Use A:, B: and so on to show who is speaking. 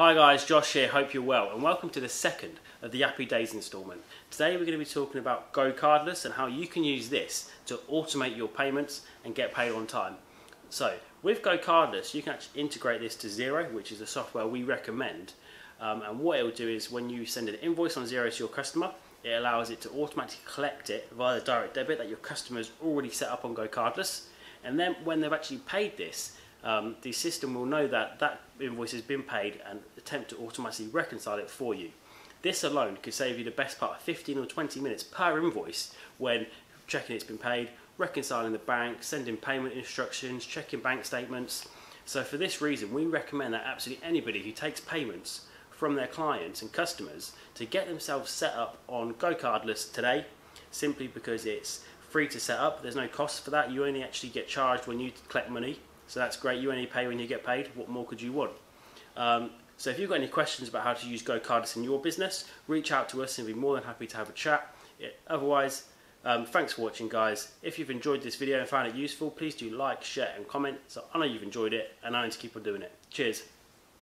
A: Hi guys, Josh here, hope you're well and welcome to the second of the Happy Days instalment. Today we're going to be talking about Go Cardless and how you can use this to automate your payments and get paid on time. So with Go Cardless you can actually integrate this to Xero which is the software we recommend um, and what it will do is when you send an invoice on Xero to your customer it allows it to automatically collect it via the direct debit that your customer's already set up on Go Cardless and then when they've actually paid this um, the system will know that that invoice has been paid and attempt to automatically reconcile it for you. This alone could save you the best part of 15 or 20 minutes per invoice when checking it's been paid, reconciling the bank, sending payment instructions, checking bank statements. So for this reason, we recommend that absolutely anybody who takes payments from their clients and customers to get themselves set up on GoCardless today, simply because it's free to set up. There's no cost for that. You only actually get charged when you collect money so that's great. You only pay when you get paid. What more could you want? Um, so if you've got any questions about how to use GoCardless in your business, reach out to us and we'll be more than happy to have a chat. otherwise, um, thanks for watching guys. If you've enjoyed this video and found it useful, please do like, share and comment so I know you've enjoyed it and I need to keep on doing it. Cheers.